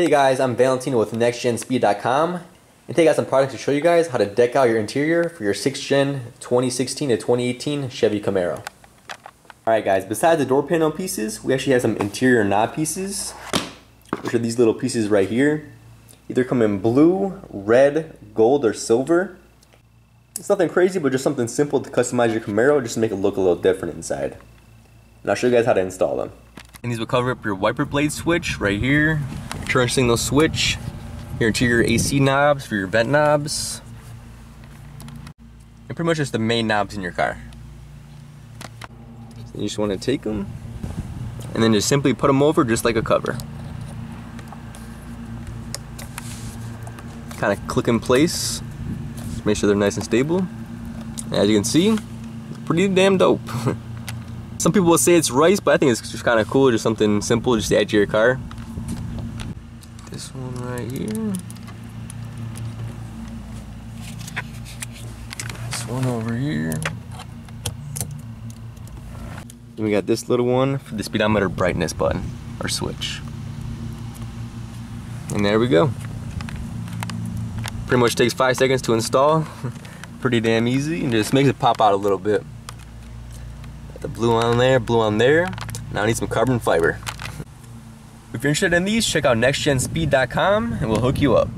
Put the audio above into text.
Hey guys, I'm Valentino with NextGenSpeed.com and today I got some products to show you guys how to deck out your interior for your 6th Gen 2016 to 2018 Chevy Camaro. Alright guys, besides the door panel pieces, we actually have some interior knob pieces, which are these little pieces right here. Either come in blue, red, gold, or silver. It's nothing crazy, but just something simple to customize your Camaro just to make it look a little different inside. And I'll show you guys how to install them. And these will cover up your wiper blade switch right here, turn signal switch, your interior AC knobs for your vent knobs, and pretty much just the main knobs in your car. So you just want to take them and then just simply put them over just like a cover. Kind of click in place, just make sure they're nice and stable. And as you can see, pretty damn dope. Some people will say it's rice, but I think it's just kind of cool, just something simple just to add to your car. This one right here. This one over here. Then we got this little one for the speedometer brightness button, or switch. And there we go. Pretty much takes five seconds to install. Pretty damn easy, and just makes it pop out a little bit Got the blue on there, blue on there. Now I need some carbon fiber. If you're interested in these, check out nextgenspeed.com and we'll hook you up.